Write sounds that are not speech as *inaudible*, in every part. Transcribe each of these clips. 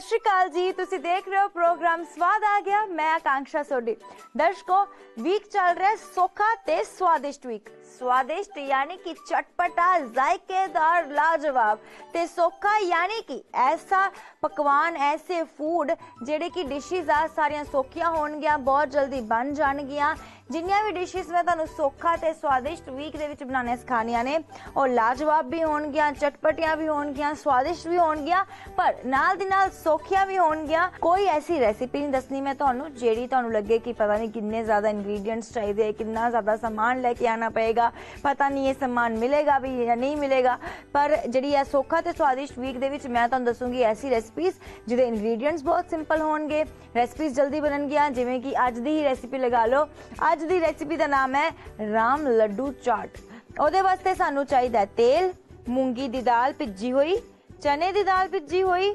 ਸਤਿ ਜੀ ਤੁਸੀਂ ਦੇਖ ਰਹੇ ਹੋ ਪ੍ਰੋਗਰਾਮ ਸਵਾਦ ਆ ਗਿਆ ਮੈਂ ਆਕਾਂक्षा ਸੋਢੀ ਦਰਸ਼ਕੋ वीक चल रहा है सोखा ते स्वादिष्ट वीक स्वादिष्ट यानी कि चटपटा, जायकेदार, लाजवाब। ते सोखा यानी कि ऐसा पकवान, ऐसे फ़ूड जेडे कि डिशेस आ, सारियाँ सौखियाँ होणगियाँ, बहुत जल्दी बन जाणगियाँ ਜਿੰਨੀਆਂ ਵੀ ਡਿਸ਼ਿਸ ਮੈਂ ਤੁਹਾਨੂੰ ਸੌਖਾ ਤੇ ਸਵਾਦਿਸ਼ਟ ਵੀਕ ਦੇ ਵਿੱਚ ਬਣਾਉਣੇ ਸਿਖਾਣੀਆਂ ਨੇ ਉਹ ਲਾਜਵਾਬ ਵੀ ਹੋਣਗੀਆਂ ਚਟਪਟੀਆਂ ਵੀ ਹੋਣਗੀਆਂ ਸਵਾਦਿਸ਼ਟ ਵੀ ਹੋਣਗੀਆਂ ਪਰ ਨਾਲ ਦੀ ਨਾਲ ਸੌਖੀਆਂ ਵੀ ਹੋਣਗੀਆਂ ਕੋਈ ਐਸੀ ਰੈਸਿਪੀ ਨਹੀਂ ਦੱਸਣੀ ਮੈਂ ਤੁਹਾਨੂੰ ਜਿਹੜੀ ਤੁਹਾਨੂੰ ਲੱਗੇ ਕਿ ਪਤਾ ਨਹੀਂ ਕਿੰਨੇ ਜ਼ਿਆਦਾ ਇੰਗਰੀਡੀਐਂਟਸ ਚਾਹੀਦੇ ਹੈ ਕਿੰਨਾ ਜ਼ਿਆਦਾ ਸਮਾਨ ਲੈ ਕੇ ਆਣਾ ਪਏਗਾ ਪਤਾ ਨਹੀਂ ਇਹ ਸਮਾਨ ਮਿਲੇਗਾ ਵੀ ਜਾਂ ਨਹੀਂ ਮਿਲੇਗਾ ਪਰ ਜਿਹੜੀ ਹੈ ਸੌਖਾ ਤੇ ਸਵਾਦਿਸ਼ਟ ਵੀਕ ਦੇ ਵਿੱਚ ਮੈਂ ਤੁਹਾਨੂੰ ਦੱਸੂਗੀ ਐਸੀ ਰੈਸਿਪੀਜ਼ ਜਿਹਦੇ ਇੰਗਰੀਡੀਐਂਟਸ ਬਹੁਤ ਸਿੰਪਲ ਹੋਣਗੇ ਰੈਸਿਪੀਜ਼ ਜਲਦੀ ਬਣਨਗੀਆਂ ਜਿਵੇਂ ਕਿ ਅੱਜ ਦੀ ਹੀ ਰੈਸਿਪੀ ਲਗਾ ਲਓ ਅੱਜ ਦੀ ਰੈਸਿਪੀ ਦਾ ਨਾਮ ਹੈ ਰਾਮ ਲੱਡੂ ਚਾਟ ਉਹਦੇ ਵਾਸਤੇ ਸਾਨੂੰ ਚਾਹੀਦਾ ਹੈ ਤੇਲ ਮੂੰਗੀ ਦੀ ਦਾਲ ਭਿੱਜੀ ਹੋਈ ਚਨੇ ਦੀ ਦਾਲ ਭਿੱਜੀ ਹੋਈ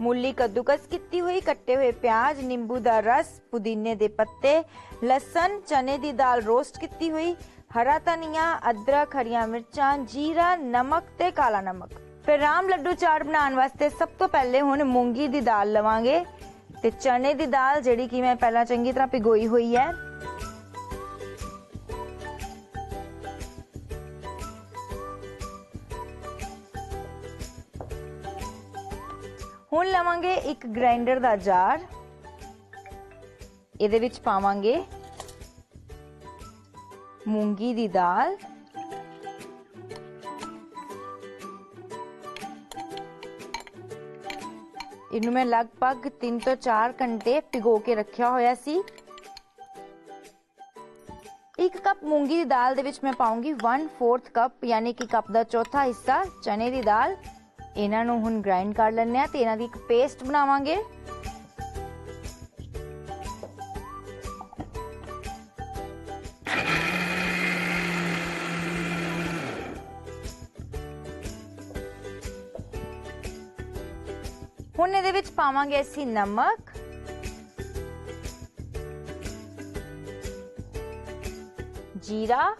ਮੂਲੀ ਕੱਦੂਕਸ ਕੀਤੀ ਹੋਈ ਕੱਟੇ ਹੋਏ ਪਿਆਜ਼ ਨਿੰਬੂ ਦਾ ਰਸ ਪੁਦੀਨੇ ਦੇ ਪੱਤੇ ਲਸਣ ਚਨੇ ਦੀ ਦਾਲ ਰੋਸਟ ਕੀਤੀ ਹੋਈ ਹਰਾ ਧਨੀਆ ਅਦਰਕ ਹਰੀਆਂ ਮਿਰਚਾਂ ਜੀਰਾ ਨਮਕ ਤੇ ਕਾਲਾ ਨਮਕ ਫਿਰ ਰਾਮ ਲੱਡੂ ਚਾਟ ਬਣਾਉਣ ਵਾਸਤੇ ਸਭ ਤੋਂ ਪਹਿਲੇ ਹੁਣ ਮੂੰਗੀ ਦੀ ਦਾਲ ਲਵਾਂਗੇ ਤੇ ਚਨੇ ਦੀ ਦਾਲ ਜਿਹੜੀ ਕਿ ਮੈਂ ਪਹਿਲਾਂ ਚੰਗੀ ਤਰ੍ਹਾਂ ਭਿਗੋਈ ਹੋਈ ਹੈ ਹੁਣ ਲਵਾਂਗੇ ਇੱਕ ਗ੍ਰਾਈਂਡਰ ਦਾ ਜਾਰ ਇਹਦੇ ਵਿੱਚ ਪਾਵਾਂਗੇ ਮੂੰਗੀ ਦੀ ਦਾਲ ਇਹਨੂੰ ਮੈਂ ਲਗਭਗ 3 ਤੋਂ 4 ਘੰਟੇ ਭਿਗੋ ਕੇ ਰੱਖਿਆ ਹੋਇਆ ਸੀ ਇੱਕ ਕੱਪ ਮੂੰਗੀ ਦੀ ਦਾਲ ਦੇ ਵਿੱਚ ਮੈਂ ਪਾਉਂਗੀ 1/4 ਕੱਪ ਯਾਨੀ ਕਿ ਕੱਪ ਦਾ ਚੌਥਾ ਹਿੱਸਾ ਚਨੇ ਦੀ ਦਾਲ ਇਹਨਾਂ ਨੂੰ ਹੁਣ ਗ੍ਰਾਈਂਡ ਕਰ ਲੈਣੇ ਆ ਤੇ ਇਹਨਾਂ ਦੀ ਇੱਕ ਪੇਸਟ ਬਣਾਵਾਂਗੇ। ਹੁਣ ਇਹਦੇ ਵਿੱਚ ਪਾਵਾਂਗੇ ਅਸੀਂ ਨਮਕ। ਜੀਰਾ।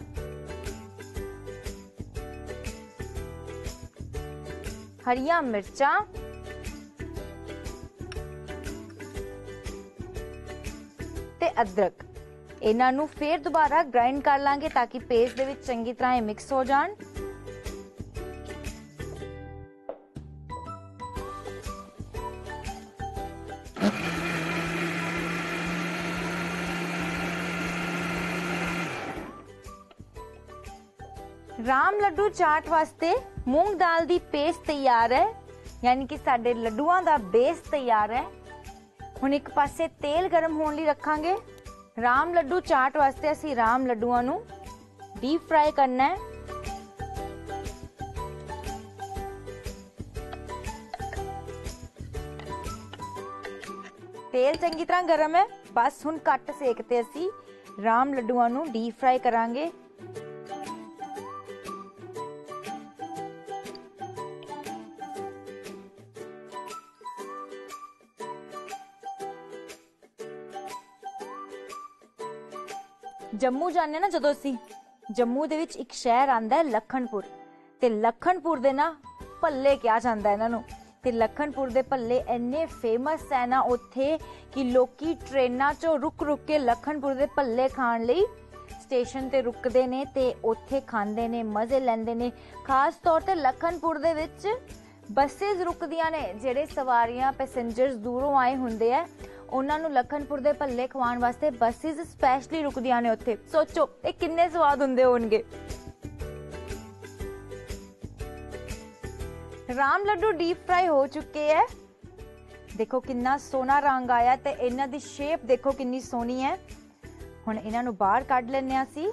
ਹਰੀਆਂ ਮਿਰਚਾਂ ਤੇ ਅਦਰਕ ਇਹਨਾਂ ਨੂੰ ਫੇਰ ਦੁਬਾਰਾ ਗ੍ਰਾਈਂਡ ਕਰ ਲਾਂਗੇ ਤਾਂ ਕਿ ਪੇਸਟ ਦੇ ਵਿੱਚ ਚੰਗੀ ਤਰ੍ਹਾਂ ਇਹ ਮਿਕਸ ਹੋ ਜਾਣ ਰਾਮ ਲੱਡੂ ਚਾਟ ਵਾਸਤੇ ਮੂੰਗ ਦਾਲ ਦੀ ਪੇਸਟ ਤਿਆਰ ਹੈ ਯਾਨੀ ਕਿ ਸਾਡੇ ਲੱਡੂਆਂ ਦਾ ਬੇਸ ਤਿਆਰ ਹੈ ਹੁਣ ਇੱਕ ਪਾਸੇ ਤੇਲ ਗਰਮ ਹੋਣ ਲਈ ਰੱਖਾਂਗੇ ਰਾਮ ਲੱਡੂ ਚਾਟ ਵਾਸਤੇ ਅਸੀਂ ਰਾਮ ਲੱਡੂਆਂ ਨੂੰ ਡੀਪ ਫਰਾਈ ਕਰਨਾ ਹੈ ਤੇਲ ਚੰਗੀ ਤਰ੍ਹਾਂ ਗਰਮ ਹੈ ਬਸ ਹੁਣ ਘੱਟ ਸੇਕ ਤੇ ਅਸੀਂ ਰਾਮ ਲੱਡੂਆਂ ਨੂੰ ਡੀਪ ਫਰਾਈ ਕਰਾਂਗੇ ਜੰਮੂ ਜਾਂਦੇ ਨਾ ਜਦੋਂ ਅਸੀਂ, ਜੰਮੂ ਦੇ ਵਿੱਚ ਇੱਕ ਸ਼ਹਿਰ ਆਂਦਾ ਹੈ ਲਖਨਪੁਰ। ਤੇ ਲਖਨਪੁਰ ਦੇ ਨਾ ਭੱਲੇ ਕਿਹਾ ਜਾਂਦਾ ਇਹਨਾਂ ਨੂੰ। ਤੇ ਲਖਨਪੁਰ ਦੇ ਭੱਲੇ ਇੰਨੇ ਫੇਮਸ ਹੈ ਨਾ ਉੱਥੇ ਕਿ ਲੋਕੀ ਟ੍ਰੇਨਾਂ 'ਚੋਂ ਰੁਕ ਰੁਕ ਕੇ ਲਖਨਪੁਰ ਦੇ ਭੱਲੇ ਖਾਣ ਲਈ ਸਟੇਸ਼ਨ ਤੇ ਰੁਕਦੇ ਨੇ ਤੇ ਉੱਥੇ ਖਾਂਦੇ ਨੇ, ਮਜ਼ੇ ਲੈਂਦੇ ਨੇ। ਖਾਸ ਤੌਰ ਤੇ ਲਖਨਪੁਰ ਦੇ ਵਿੱਚ ਬੱਸੇਸ ਰੁਕਦੀਆਂ ਨੇ, ਜਿਹੜੇ ਸਵਾਰੀਆਂ ਪੈਸੇਂਜਰਸ ਦੂਰੋਂ ਆਏ ਹੁੰਦੇ ਆ। ਉਹਨਾਂ ਨੂੰ ਲਖਨਪੁਰ ਦੇ ਭੱਲੇ ਖਵਾਉਣ ਵਾਸਤੇ ਬੱਸਿਸ ਸਪੈਸ਼ਲੀ ਰੁਕਦੀਆਂ ਨੇ ਉੱਥੇ ਸੋਚੋ ਇਹ ਕਿੰਨੇ ਸਵਾਦ ਹੁੰਦੇ ਹੋਣਗੇ ਰਾਮ ਲੱਡੂ ਡੀਪ ਫਰਾਈ ਹੋ ਚੁੱਕੇ ਹੈ ਦੇਖੋ ਕਿੰਨਾ ਸੋਨਾ ਰੰਗ ਆਇਆ ਤੇ ਇਹਨਾਂ ਦੀ ਸ਼ੇਪ ਦੇਖੋ ਕਿੰਨੀ ਸੋਹਣੀ ਹੈ ਹੁਣ ਇਹਨਾਂ ਨੂੰ ਬਾਹਰ ਕੱਢ ਲੈਣੇ ਆ ਸੀ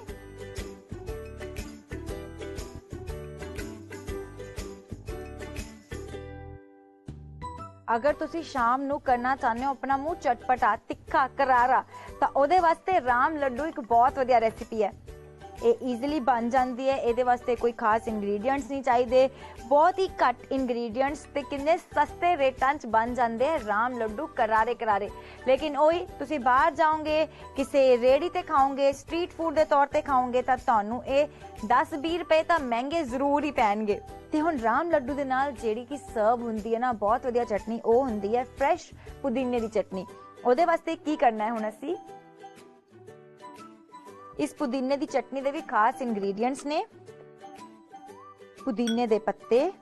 ਅਗਰ ਤੁਸੀਂ ਸ਼ਾਮ ਨੂੰ ਕਰਨਾ ਚਾਹੁੰਦੇ ਹੋ, ਆਪਣਾ ਮੂੰਹ ਚਟਪਟਾ, ਤਿੱਖਾ ਕਰਾਰਾ, ਤਾਂ ਉਹਦੇ ਵਾਸਤੇ ਰਾਮ ਲੱਡੂ ਇੱਕ ਬਹੁਤ ਵਧੀਆ ਰੈਸਿਪੀ ਹੈ। ਇਹ ਈਜ਼ੀਲੀ ਬਣ ਜਾਂਦੀ ਹੈ ਇਹਦੇ ਵਾਸਤੇ ਕੋਈ ਖਾਸ ਇੰਗਰੀਡੀਅੰਟਸ ਨਹੀਂ ਚਾਹੀਦੇ ਬਹੁਤ ਹੀ ਘੱਟ ਇੰਗਰੀਡੀਅੰਟਸ ਤੇ ਕਿੰਨੇ ਸਸਤੇ ਰੇਟਾਂ 'ਚ ਬਣ ਜਾਂਦੇ ਆ ਰਾਮ ਲੱਡੂ ਕਰਾਰੇ ਕਰਾਰੇ ਲੇਕਿਨ ਉਹੀ ਤੁਸੀਂ ਬਾਹਰ ਜਾਓਗੇ ਕਿਸੇ ਰੇੜੀ ਤੇ ਖਾਓਗੇ ਸਟਰੀਟ ਫੂਡ ਦੇ ਤੌਰ ਤੇ ਖਾਓਗੇ ਤਾਂ ਤੁਹਾਨੂੰ ਇਹ 10-20 ਰੁਪਏ ਤਾਂ ਮਹਿੰਗੇ ਜ਼ਰੂਰ ਹੀ ਪੈਣਗੇ ਤੇ ਹੁਣ ਰਾਮ ਲੱਡੂ ਦੇ ਨਾਲ ਜਿਹੜੀ ਕਿ ਸਰਵ ਹੁੰਦੀ ਹੈ ਨਾ ਬਹੁਤ ਵਧੀਆ ਚਟਨੀ ਉਹ ਹੁੰਦੀ ਹੈ ਫਰੈਸ਼ ਪੁਦੀਨੇ ਦੀ ਚਟਨੀ ਉਹਦੇ ਵਾਸਤੇ ਕੀ ਕਰਨਾ ਹੈ ਹੁਣ ਅਸੀਂ ਇਸ ਪੁਦੀਨੇ ਦੀ ਚਟਨੀ ਦੇ ਵੀ ਖਾਸ ਇੰਗਰੀਡੀਅੰਟਸ ਨੇ। ਪੁਦੀਨੇ ਦੇ ਪੱਤੇ।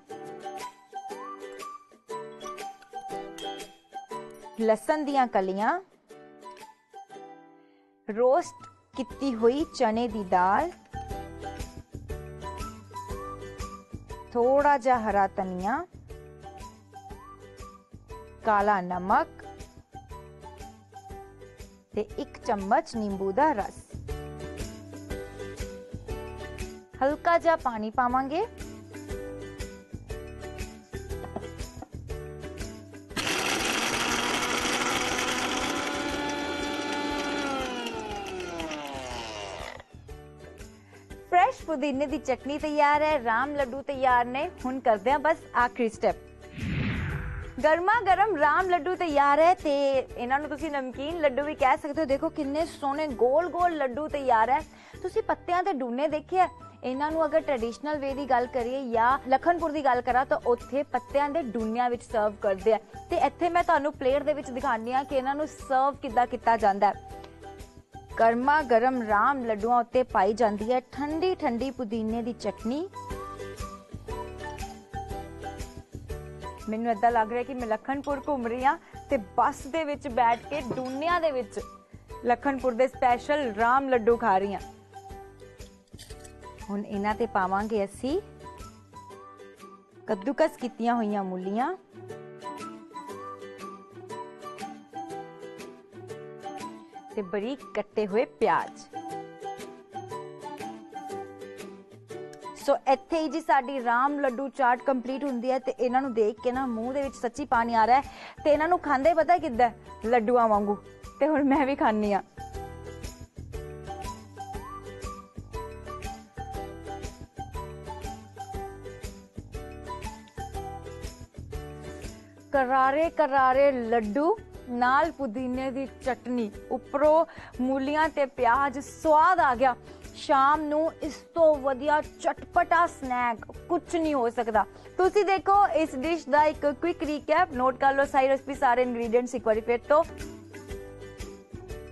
ਲਸਣ ਦੀਆਂ ਕਲੀਆਂ। ਰੋਸਟ ਕੀਤੀ ਹੋਈ ਚਨੇ ਦੀ ਦਾਲ। ਥੋੜਾ ਜਿਹਾ ਹਰਾ ਧਨੀਆ। ਕਾਲਾ ਨਮਕ। ਤੇ 1 ਚਮਚ ਨਿੰਬੂ ਦਾ ਰਸ। ਹਲਕਾ ਜਿਹਾ ਪਾਣੀ ਪਾਵਾਂਗੇ ਫਰੈਸ਼ ਪੁਦੀਨੇ ਦੀ ਚਟਨੀ ਤਿਆਰ ਹੈ ਰਾਮ ਲੱਡੂ ਤਿਆਰ ਨੇ ਹੁਣ ਕਰਦੇ ਹਾਂ ਬਸ ਆਖਰੀ ਸਟੈਪ ਗਰਮਾ ਗਰਮ ਰਾਮ ਲੱਡੂ ਤਿਆਰ ਹੈ ਤੇ ਇਹਨਾਂ ਨੂੰ ਤੁਸੀਂ ਨਮਕੀਨ ਲੱਡੂ ਵੀ ਕਹਿ ਸਕਦੇ ਹੋ ਦੇਖੋ ਕਿੰਨੇ ਸੋਹਣੇ ਗੋਲ ਗੋਲ ਲੱਡੂ ਤਿਆਰ ਹੈ ਤੁਸੀਂ ਪੱਤਿਆਂ ਤੇ ਡੂਨੇ ਦੇਖਿਆ ਇਹਨਾਂ ਨੂੰ ਅਗਰ ਟ੍ਰੈਡੀਸ਼ਨਲ ਵੇ ਦੀ ਗੱਲ ਕਰੀਏ ਜਾਂ ਲਖਨਪੁਰ ਦੀ ਗੱਲ ਕਰਾਂ ਤਾਂ ਉੱਥੇ ਪੱਤਿਆਂ ਦੇ ਡੂਨਿਆਂ ਵਿੱਚ ਸਰਵ ਕਰਦੇ ਆ ਤੇ ਇੱਥੇ ਮੈਂ ਤੁਹਾਨੂੰ ਪਲੇਟ ਦੇ ਵਿੱਚ ਦਿਖਾਣੀ ਆ ਕਿ ਇਹਨਾਂ ਨੂੰ ਸਰਵ ਕਿੱਦਾਂ ਕੀਤਾ ਜਾਂਦਾ ਹੈ ਗਰਮਾ ਗਰਮ ਰਾਮ ਲੱਡੂਆਂ ਉੱਤੇ ਪਾਈ ਜਾਂਦੀ ਹੈ ਠੰਡੀ ਠੰਡੀ ਪੁਦੀਨੇ ਦੀ ਚਟਨੀ ਮੈਨੂੰ ਏਦਾਂ ਲੱਗ ਰਿਹਾ ਕਿ ਮੈਂ ਲਖਨਪੁਰ ਘੁੰਮ ਰਹੀ ਹਾਂ ਤੇ ਬੱਸ ਦੇ ਵਿੱਚ ਬੈਠ ਕੇ ਡੂਨਿਆਂ ਦੇ ਵਿੱਚ ਲਖਨਪੁਰ ਦੇ ਸਪੈਸ਼ਲ ਰਾਮ ਲੱਡੂ ਖਾ ਰਹੀ ਹਾਂ ਹੁਣ ਇਹਨਾਂ ਤੇ ਪਾਵਾਂਗੇ ਅਸੀਂ ਕੱਦੂਕਸ ਕੀਤੀਆਂ ਹੋਈਆਂ ਮੂਲੀਆਂ। ਤੇ ਬਰੀਕ ਕੱਟੇ ਹੋਏ ਪਿਆਜ਼। ਸੋ ਇੱਥੇ ਹੀ ਜੀ ਸਾਡੀ ਰਾਮ ਲੱਡੂ ਚਾਟ ਕੰਪਲੀਟ ਹੁੰਦੀ ਹੈ ਤੇ ਇਹਨਾਂ ਨੂੰ ਦੇਖ ਕੇ ਨਾ ਮੂੰਹ ਦੇ ਵਿੱਚ ਸੱਚੀ ਪਾਣੀ ਆ ਰਿਹਾ ਹੈ ਤੇ ਇਹਨਾਂ ਨੂੰ ਖਾਂਦੇ ਪਤਾ ਕਿੱਦਾਂ? ਲੱਡੂਆਂ ਵਾਂਗੂ। ਤੇ ਹੁਣ ਮੈਂ ਵੀ ਖਾਣੀ ਆ ਕਰਾਰੇ ਕਰਾਰੇ ਲੱਡੂ ਨਾਲ ਪੁਦੀਨੇ ਦੀ ਚਟਨੀ ਉੱਪਰੋਂ ਮੂਲੀਆਂ ਤੇ ਪਿਆਜ਼ ਸਵਾਦ ਆ ਗਿਆ ਸ਼ਾਮ ਨੂੰ ਇਸ ਤੋਂ ਵਧੀਆ ਚਟਪਟਾ ਸਨੈਕ ਕੁਝ ਨਹੀਂ ਹੋ ਸਕਦਾ ਤੁਸੀਂ ਦੇਖੋ ਇਸ ਡਿਸ਼ ਦਾ ਇੱਕ ਕੁਇਕ ਰੀਕੈਪ ਨੋਟ ਕਰ ਲਓ ਸਾਰੀ ਰੈਸਪੀ ਸਾਰੇ ਇੰਗਰੀਡੀਐਂਟਸ ਇੱਕ ਵਾਰੀ ਫਿਰ ਤੋਂ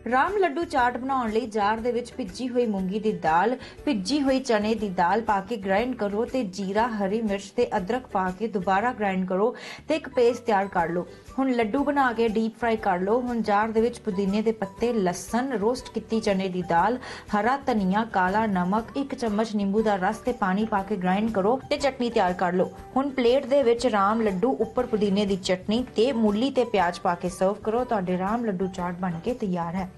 ਰਾਮ ਲੱਡੂ ਚਾਟ ਬਣਾਉਣ ਲਈ ਜਾਰ ਦੇ ਵਿੱਚ ਭਿੱਜੀ ਹੋਈ ਮੂੰਗੀ ਦੀ ਦਾਲ, ਭਿੱਜੀ ਹੋਈ ਚਨੇ ਦੀ ਦਾਲ ਪਾ ਕੇ ਗ੍ਰਾਈਂਡ ਕਰੋ ਤੇ ਜੀਰਾ, ਹਰੀ ਮਿਰਚ ਤੇ ਅਦਰਕ ਪਾ ਕੇ ਦੁਬਾਰਾ ਗ੍ਰਾਈਂਡ ਕਰੋ ਤੇ ਇੱਕ ਪੇਸਟ ਤਿਆਰ ਕਰ ਲਓ। ਹੁਣ ਲੱਡੂ ਬਣਾ ਕੇ ਡੀਪ ਫਰਾਈ ਕਰ ਲਓ। ਹੁਣ ਜਾਰ ਦੇ ਵਿੱਚ ਪੁਦੀਨੇ ਦੇ ਪੱਤੇ, ਲਸਣ, ਰੋਸਟ ਕੀਤੀ ਚਨੇ ਦੀ ਦਾਲ, ਹਰਾ ਧਨੀਆ, ਕਾਲਾ ਨਮਕ, ਇੱਕ ਚਮਚ ਨਿੰਬੂ ਦਾ ਰਸ ਤੇ ਪਾਣੀ ਪਾ ਕੇ ਗ੍ਰਾਈਂਡ ਕਰੋ ਤੇ ਚਟਨੀ ਤਿਆਰ ਕਰ ਲਓ। ਹੁਣ ਪਲੇਟ ਦੇ ਵਿੱਚ ਰਾਮ ਲੱਡੂ ਉੱਪਰ ਪੁਦੀਨੇ ਦੀ ਚਟਨੀ ਤੇ ਮੂਲੀ ਤੇ ਪਿਆਜ਼ ਪਾ ਕੇ ਸਰਵ ਕਰੋ। ਤੁਹਾਡੇ ਰਾਮ ਲੱਡੂ ਚਾਟ ਬਣ ਕੇ ਤਿਆਰ ਹੈ।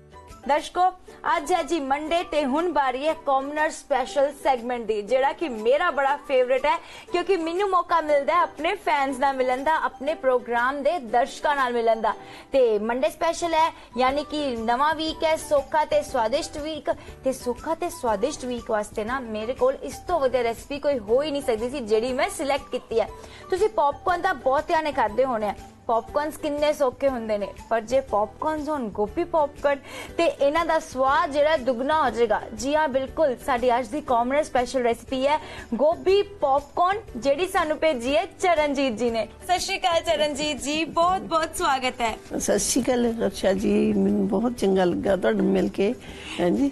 ਦਰਸ਼ਕੋ ਅੱਜ ਹੈ ਜੀ ਮੰਡੇ ਤੇ ਹੁਣ ਬਾਰੀ ਹੈ ਕਾਮਨਰ ਸਪੈਸ਼ਲ ਸੈਗਮੈਂਟ ਦੀ ਜਿਹੜਾ ਕਿ ਮੇਰਾ ਬੜਾ ਫੇਵਰਿਟ ਹੈ ਕਿਉਂਕਿ ਮੈਨੂੰ ਮੌਕਾ ਮਿਲਦਾ ਹੈ ਆਪਣੇ ਫੈਨਸ ਨਾਲ ਮਿਲਣ ਦਾ ਆਪਣੇ ਪ੍ਰੋਗਰਾਮ ਦੇ ਦਰਸ਼ਕਾਂ ਨਾਲ ਮਿਲਣ ਦਾ ਤੇ ਮੰਡੇ ਸਪੈਸ਼ਲ ਹੈ ਯਾਨੀ ਕਿ ਨਵਾਂ ਵੀਕ ਹੈ ਸੋਖਾ ਤੇ ਸਵਾਦਿਸ਼ਟ ਵੀਕ ਤੇ ਸੋਖਾ ਤੇ ਸਵਾਦਿਸ਼ਟ ਵੀਕ ਵਾਸਤੇ ਨਾ ਮੇਰੇ ਕੋਲ ਇਸ ਤੋਂ ਵਧੀਆ ਰੈਸਪੀ ਕੋਈ ਹੋ ਹੀ ਨਹੀਂ ਸਕਦੀ ਸੀ ਜਿਹੜੀ ਮੈਂ ਸਿਲੈਕਟ ਕੀਤੀ ਹੈ ਤੁਸੀਂ ਪੌਪਕਾਰਨ ਦਾ ਬਹੁਤ ਧਿਆਨ ਕਰਦੇ ਹੋਣੇ ਆ ਪੌਪਕਾਰਨਸ ਕਿੰਨੇ ਸੌਖੇ ਹੁੰਦੇ ਨੇ ਪਰ ਜੇ ਪੌਪਕਾਰਨਸ ਹੋਣ ਗੋਪੀ ਪੌਪਕਾਰਨ ਤੇ ਇਹਨਾਂ ਦਾ ਸਵਾਦ ਜਿਹੜਾ ਦੁੱਗਣਾ ਹੋ ਜਾਏਗਾ ਜੀ ਹਾਂ ਬਿਲਕੁਲ ਸਾਡੀ ਅੱਜ ਦੀ ਕਾਮਨਰ ਸਪੈਸ਼ਲ ਰੈਸਿਪੀ ਹੈ ਗੋਭੀ ਪੌਪਕਾਰਨ ਜਿਹੜੀ ਸਾਨੂੰ ਭੇਜੀ ਹੈ ਚਰਨਜੀਤ ਜੀ ਨੇ ਸਤਿ ਸ਼੍ਰੀ ਅਕਾਲ ਚਰਨਜੀਤ ਜੀ ਬਹੁਤ ਬਹੁਤ ਸਵਾਗਤ ਹੈ ਸਤਿ ਸ਼੍ਰੀ ਅਕਾਲ ਰਕਸ਼ਾ ਜੀ ਮੈਨੂੰ ਬਹੁਤ ਚੰਗਾ ਲੱਗਾ ਤੁਹਾਡੇ ਮਿਲ ਕੇ ਹਾਂਜੀ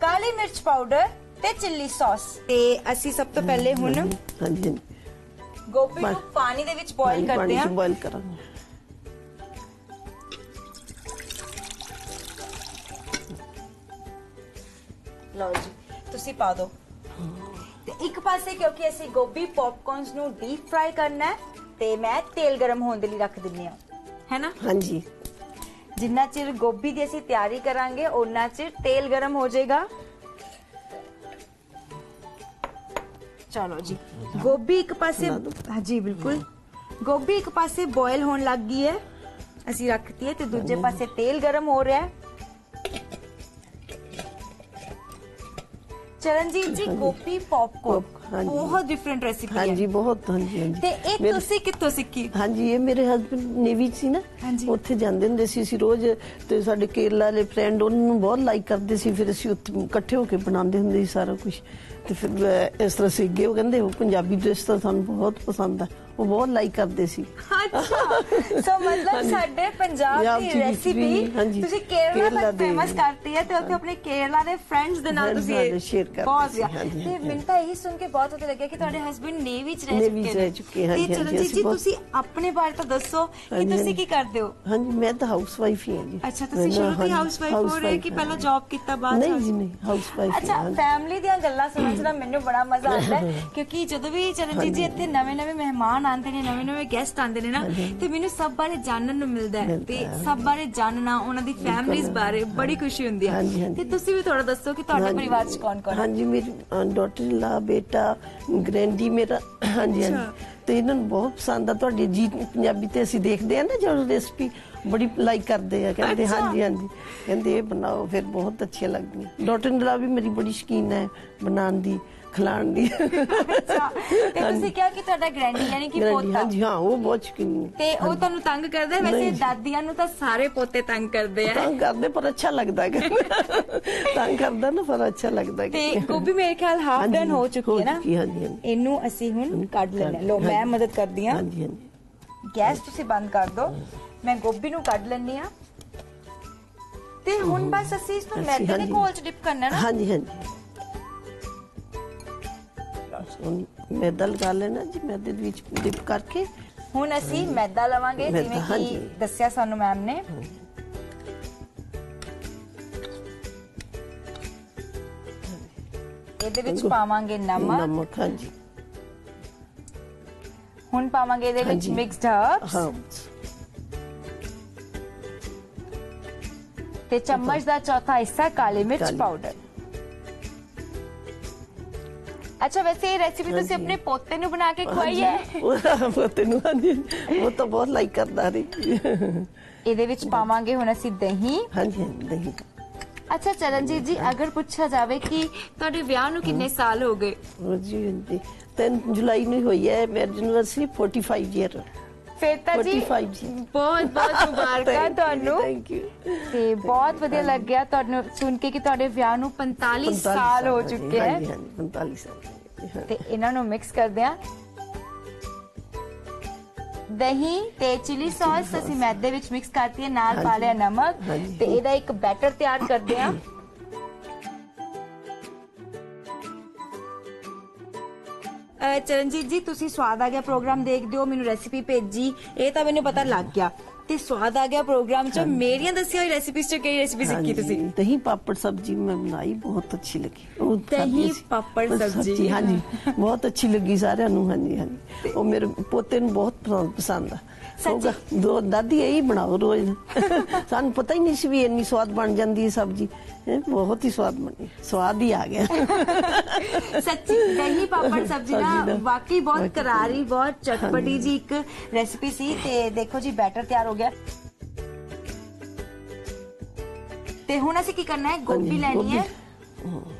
ਕਾਲੀ ਮਿਰਚ ਪਾਊਡਰ ਤੇ ਚਿੱਲੀ ਸੌਸ। ਤੇ ਅਸੀਂ ਸਭ ਤੋਂ ਪਹਿਲੇ ਹੁਣ ਹਾਂਜੀ। ਗੋਭੀ ਨੂੰ। ਪਾਣੀ ਦੇ ਵਿੱਚ ਬੋਇਲ ਕਰਦੇ ਪਾਣੀ ਹਾਂ। ਬੋਇਲ ਕਰਾਂਗੇ। ਲਓ ਜੀ ਤੁਸੀਂ ਪਾ ਦਿਓ ਇੱਕ ਪਾਸੇ ਕਿਉਂਕਿ ਅਸੀਂ ਗੋਭੀ ਪੌਪਕੌਰਨਸ ਨੂੰ ਡੀਪ ਫਰਾਈ ਕਰਨਾ ਹੈ ਤੇ ਮੈਂ ਤੇਲ ਗਰਮ ਹੋਣ ਦੇ ਲਈ ਰੱਖ ਦਿੰਨੀ ਆ ਹੈ ਨਾ? ਹਾਂਜੀ। जितना चिर गोभी जैसी तैयारी कराएँगे उतना चिर तेल गरम हो जाएगा। चलो जी गोभी एक पासे हाँ जी बिल्कुल। गोभी एक पासे बॉयल होने लग गई है। असि रखती है तो दूजे हाँ। पासे तेल गरम हो रहा है। ਚਰਨਜੀਤ ਜੀ ਗੋਭੀ ਪੌਪਕੌਰਨ ਹਾਂਜੀ। ਬਹੁਤ ਡਿਫਰੈਂਟ ਰੈਸਿਪੀ ਹੈ। ਹਾਂਜੀ ਬਹੁਤ ਹਾਂਜੀ ਹਾਂਜੀ। ਤੇ ਇਹ ਮੇਰੇ- ਤੁਸੀਂ ਕਿੱਥੋਂ ਸਿੱਖੀ? ਹਾਂਜੀ ਇਹ ਮੇਰੇ ਹਸਬੰਡ ਨੇਵੀ 'ਚ ਸੀ ਨਾ। ਹਾਂਜੀ। ਉੱਥੇ ਜਾਂਦੇ ਹੁੰਦੇ ਸੀ ਅਸੀਂ ਰੋਜ਼ ਤੇ ਸਾਡੇ ਕੇਰਲਾ ਵਾਲੇ ਫਰੈਂਡ ਉਹਨਾਂ ਨੂੰ ਬਹੁਤ ਲਾਈਕ ਕਰਦੇ ਸੀ। ਫਿਰ ਅਸੀਂ ਉੱਥੇ ਇਕੱਠੇ ਹੋ ਕੇ ਬਣਾਉਂਦੇ ਹੁੰਦੇ ਸੀ ਸਾਰਾ ਕੁਝ ਤੇ ਫਿਰ ਅਹ, ਇਸ ਤਰ੍ਹਾਂ ਸਿੱਖ ਗਏ। ਉਹ ਕਹਿੰਦੇ ਉਹ ਪੰਜਾਬੀ ਡਿਸ਼ ਤਾਂ ਸਾਨੂੰ ਬਹੁਤ ਪਸੰਦ ਆ। ਉਹ ਬਹੁਤ ਲਾਈਕ ਕਰਦੇ ਸੀ ਅੱਛਾ ਸੋ ਮਤਲਬ ਹਾਂਜੀ। ਸਾਡੇ ਪੰਜਾਬ ਪੰਜਾਬ ਦੀ ਚ ਵੀ- ਰੈਸਿਪੀ ਵੀ, ਹਾਂਜੀ। ਤੁਸੀਂ ਕੇਰਲਾ ਕੇਰਲਾ ਤੱਕ ਦੇ- ਫੇਮਸ ਕਰਤੀ ਹੈ ਤੇ ਉੱਥੇ ਆਪਣੇ ਕੇਰਲਾ ਦੇ ਫਰੈਂਡਸ ਦੇ ਨਾਲ Friends ਤੁਸੀਂ ਨਾਲ ਇਹ share ਕਰਦੇ ਬਹੁਤ ਸੀ, ਜ਼ਿਆਦਾ ਹਾਂਜੀ, ਤੇ ਹਾਂਜੀ। ਮੈਨੂੰ ਤਾਂ ਇਹ ਸੁਣ ਕੇ ਬਹੁਤ ਵਧੀਆ ਲੱਗਿਆ ਕਿ ਤੁਹਾਡੇ ਹਸਬੰਡ ਨੇਵੀ ਚ ਰਹਿ Navy ਚੁੱਕੇ ਚ ਰਹਿ ਚੁੱਕੇ, ਹਾਂਜੀ, ਤੇ ਹਾਂਜੀ, ਚਰਨਜੀਤ ਅਸੀਂ ਜੀ ਬਹੁਤ- ਤੁਸੀਂ ਆਪਣੇ ਬਾਰੇ ਤਾਂ ਦੱਸੋ ਕਿ ਹਾਂਜੀ, ਤੁਸੀਂ ਹਾਂਜੀ। ਕੀ ਕਰਦੇ ਹੋ ਹਾਂਜੀ ਮੈਂ ਤਾਂ ਹਾਊਸ ਵਾਈਫ ਹੀ ਹਾਂ ਜੀ ਅੱਛਾ ਤੁਸੀਂ ਸ਼ੁਰੂ ਤੋਂ ਹਾਊਸ ਵਾਈਫ ਹੋ ਰਹੇ ਕਿ ਪਹਿਲਾਂ ਜੌਬ ਕੀਤਾ ਬਾਅਦ ਨਹੀਂ house- ਜੀ ਨਹੀਂ ਹਾਊਸ ਵਾਈਫ ਅੱਛਾ ਫੈਮਿਲੀ ਦੀਆਂ ਗੱਲਾਂ ਸੁਣਨ ਚ ਤਾਂ ਮੈਨੂੰ ਬੜਾ ਮਜ਼ਾ ਆਉਂਦਾ ਹੈ ਕਿਉਂਕਿ ਜਦੋਂ ਵੀ ਚਰਨਜੀਤ ਜੀ ਇੱਥੇ ਨਵੇਂ-ਨਵੇਂ ਮਹਿਮਾਨ ਆਉਂਦੇ ਨੇ ਨਵੇਂ-ਨਵੇਂ ਗੈਸਟ ਆਉਂਦੇ ਨੇ ਨਾ ਤੇ ਮੈਨੂੰ ਸਭ ਬਾਰੇ ਜਾਣਨ ਨੂੰ ਮਿਲਦਾ ਹੈ। ਤੇ। ਸਭ ਬਾਰੇ ਜਾਣਨਾ ਉਹਨਾਂ ਦੀ ਫੈਮਿਲੀਜ਼ ਬਾਰੇ ਬੜੀ ਖੁਸ਼ੀ ਹੁੰਦੀ ਹੈ। ਹਾਂਜੀ, ਹਾਂਜੀ। ਤੇ ਤੁਸੀਂ ਵੀ ਥੋੜਾ ਦੱਸੋ ਕਿ ਤੁਹਾਡੇ ਪਰਿਵਾਰ ਚ ਕੌਣ-ਕੌਣ ਹੈ? ਹਾਂਜੀ ਮੇਰੀ ਡਾਟਰ ਲਾ ਬੇਟਾ ਗ੍ਰੈਂਡੀ ਮੇਰਾ। ਹਾਂਜੀ। ਹਾਂਜੀ। ਤੇ ਇਹਨਾਂ ਨੂੰ ਬਹੁਤ ਪਸੰਦ ਆ ਤੁਹਾਡੀ ਜੀ ਪੰਜਾਬੀ ਤੇ ਅਸੀਂ ਦੇਖਦੇ ਆ ਨਾ ਜਦੋਂ ਰੈਸਪੀ ਬੜੀ ਲਾਈਕ ਕਰਦੇ ਆ ਕਹਿੰਦੇ। ਹਾਂਜੀ ਹਾਂਜੀ। ਕਹਿੰਦੇ ਇਹ ਬਣਾਓ ਫਿਰ ਬਹੁਤ ਅੱਛੀਆਂ ਲੱਗਦੀਆਂ। ਡਾਟਰ ਲਾ ਵੀ ਮੇਰੀ ਬੜੀ ਸ਼ਕੀਨ ਹੈ ਬਣਾਉਣ ਦੀ। ਖਿਲਾਉਣ ਦੀ ਅੱਛਾ ਤੇ ਤੁਸੀਂ ਕਿਹਾ ਕਿ ਤੁਹਾਡਾ ਗ੍ਰੈਂਡੀ ਯਾਨੀ ਕਿ ਪੋਤਾ। ਹਾਂਜੀ ਹਾਂ ਉਹ ਬਹੁਤ ਸ਼ਕੀਨ ਤੇ ਉਹ ਤੁਹਾਨੂੰ ਤੰਗ ਕਰਦਾ? ਹੈ? ਵੈਸੇ। ਦਾਦੀਆਂ ਨੂੰ ਤਾਂ ਸਾਰੇ ਪੋਤੇ ਤੰਗ ਕਰਦੇ ਆ। ਤੰਗ ਕਰਦੇ ਪਰ ਅੱਛਾ ਲੱਗਦਾ ਹੈ ਤੰਗ ਕਰਦਾ ਨਾ ਪਰ ਅੱਛਾ ਲੱਗਦਾ ਹੈ ਤੇ ਗੋਭੀ ਮੇਰੇ ਖਿਆਲ ਹਾਫ ਹਾਂਜੀ, ਡਨ ਹੋ ਚੁੱਕੀ ਹੈ ਨਾ? ਚੁੱਕੀ, ਹਾਂਜੀ ਹਾਂਜੀ। ਇਹਨੂੰ ਅਸੀਂ ਹੁਣ ਕੱਢ ਲੈਣਾ ਲੋ ਮੈਂ। ਮਦਦ ਕਰਦੀ ਹਾਂ। ਹਾਂਜੀ ਹਾਂਜੀ। ਗੈਸ ਤੁਸੀਂ ਬੰਦ ਕਰ ਦਿਓ। ਮੈਂ ਗੋਭੀ ਨੂੰ ਕੱਢ ਲੈਣੀ ਆ ਤੇ ਹੁਣ ਬਸ ਅਸੀਂ ਇਸ ਨੂੰ ਅਸੀਂ- ਮੈਦੇ ਦੇ ਹਾਂਜੀ। ਘੋਲ ਚ ਡਿਪ ਕਰਨਾ ਨਾ। ਹਾਂਜੀ ਹਾਂਜੀ। ਹੁਣ ਮੈਦਾ ਲਗਾ ਲੈਣਾ ਜੀ ਮੈਦੇ ਦੇ ਵਿੱਚ ਡਿਪ ਕਰਕੇ। ਹੁਣ ਅਸੀਂ ਮੈਦਾ ਲਵਾਂਗੇ ਮੈਦਾ, ਜਿਵੇਂ ਕਿ ਹਾਂਜੀ। ਦੱਸਿਆ ਸਾਨੂੰ ਮੈਮ ਨੇ। ਇਹਦੇ ਵਿੱਚ ਪਾਵਾਂਗੇ ਨਮਕ। ਨਮਕ ਹਾਂਜੀ। ਹੁਣ ਪਾਵਾਂਗੇ ਇਹਦੇ ਵਿੱਚ ਹਾਂਜੀ। ਮਿਕਸਡ ਹਰਬਸ ਹਾਂ। ਤੇ ਚਮਚ ਦਾ ਚੌਥਾ ਹਿੱਸਾ ਕਾਲੀ ਮਿਰਚ ਕਾਲੀ। ਪਾਊਡਰ ਅੱਛਾ ਵੈਸੇ ਇਹ ਰੈਸਿਪੀ ਤੁਸੀਂ। ਆਪਣੇ ਪੋਤੇ ਨੂੰ ਬਣਾ ਕੇ ਖਵਾਈ ਹੈ? ਉਹ ਉਹ ਤੈਨੂੰ ਹਾਂਜੀ। ਉਹ ਤਾਂ ਬਹੁਤ ਲਾਈਕ ਕਰਦਾ ਰਹੀ ਇਹਦੇ ਵਿੱਚ ਪਾਵਾਂਗੇ ਹੁਣ ਅਸੀਂ ਦਹੀਂ। ਹਾਂਜੀ ਦਹੀਂ। ਅੱਛਾ ਚਰਨਜੀਤ ਜੀ ਅਗਰ ਪੁੱਛਿਆ ਜਾਵੇ ਕਿ ਤੁਹਾਡੇ ਵਿਆਹ ਨੂੰ ਕਿੰਨੇ ਸਾਲ ਹੋ ਗਏ? ਜੀ ਹਾਂਜੀ। 3 ਜੁਲਾਈ ਨੂੰ ਹੋਈ ਹੈ ਮੈਰਿਜ ਐਨਵਰਸਰੀ 45 ਇਅਰ ਫਿਰ ਤਾਂ ਜੀ 45 ਜੀ। ਬਹੁਤ ਬਹੁਤ *laughs* ਮੁਬਾਰਕਾਂ ਤੁਹਾਨੂੰ। ਥੈਂਕ ਯੂ ਤੇ ਬਹੁਤ ਵਧੀਆ ਲੱਗਿਆ ਤੁਹਾਨੂੰ ਸੁਣ ਕੇ ਕਿ ਤੁਹਾਡੇ ਵਿਆਹ ਨੂੰ 45 ਸਾਲ ਹੋ ਚੁੱਕੇ ਹੈ। ਹਾਂਜੀ ਹਾਂਜੀ 45 ਸਾਲ। ਤੇ ਇਹਨਾਂ ਨੂੰ ਮਿਕਸ ਕਰਦੇ ਆ ਦਹੀਂ ਤੇ ਚਿਲੀ ਸੌਸ ਅਸੀਂ ਮੈਦੇ ਵਿੱਚ ਮਿਕਸ ਕਰਤੀ ਹੈ ਨਾਲ ਪਾ। ਲਿਆ ਨਮਕ। ਤੇ ਇਹਦਾ ਇੱਕ ਬੈਟਰ ਤਿਆਰ ਕਰਦੇ ਆ *coughs* ਚਰਨਜੀਤ ਜੀ ਤੁਸੀਂ ਸਵਾਦ ਆ ਗਿਆ ਪ੍ਰੋਗਰਾਮ ਦੇਖਦੇ ਹੋ ਮੈਨੂੰ ਰੈਸਿਪੀ ਭੇਜੀ। ਇਹ ਤਾਂ ਮੈਨੂੰ ਪਤਾ ਲੱਗ ਗਿਆ। ਤੇ ਸਵਾਦ ਆ ਗਿਆ ਪ੍ਰੋਗਰਾਮ ਚ। ਮੇਰੀਆਂ ਦੱਸੀਆਂ ਹੋਈ ਰੈਸਿਪੀਜ਼ ਚ ਕਿਹੜੀ ਰੈਸਿਪੀ ਸਿੱਖੀ ਤੁਸੀਂ? ਦਹੀਂ ਪਾਪੜ ਸਬਜੀ ਮੈਂ ਬਣਾਈ ਬਹੁਤ ਅੱਛੀ ਲੱਗੀ। ਉਹ ਦਹੀਂ। ਪਾਪੜ ਸਬਜ਼ੀ। ਹਾਂਜੀ। ਬਹੁਤ ਅੱਛੀ ਲੱਗੀ ਸਾਰਿਆਂ ਨੂੰ ਹਾਂਜੀ ਹਾਂਜੀ। ਉਹ ਮੇਰੇ ਪੋਤੇ ਨੂੰ ਬਹੁਤ ਪਸੰਦ- ਆ। ਕਹੂਗਾ ਦੋ ਦਾਦੀ ਇਹੀ ਬਣਾਓ ਰੋਜ਼। *laughs* ਸਾਨੂੰ ਪਤਾ ਹੀ ਨਹੀਂ ਸੀ ਵੀ ਇੰਨੀ ਸਵਾਦ ਬਣ ਜਾਂਦੀ ਹੈ ਸਬਜੀ। ਬਹੁਤ ਹੀ ਸਵਾਦ ਬਣੀ ਸਵਾਦ ਹੀ ਆ ਗਿਆ ਸੱਚੀ ਦਹੀਂ ਪਾਪੜ ਸਬਜ਼ੀ ਨਾ ਸਬਜ਼ੀ ਨਾ। ਵਾਕਈ ਬਹੁਤ ਵਾਕਈ। ਕਰਾਰੀ ਬਹੁਤ ਚਟਪਟੀ ਜੀ ਇੱਕ ਰੈਸਿਪੀ ਸੀ ਤੇ ਦੇਖੋ ਜੀ ਬੈਟਰ ਤਿਆਰ ਹੋ ਗਿਆ ਤੇ ਹੁਣ ਅਸੀਂ ਕੀ ਕਰਨਾ ਹੈ ਗੋਭੀ ਹਾਂਜੀ, ਲੈਣੀ ਹੈ ਗੋਭੀ।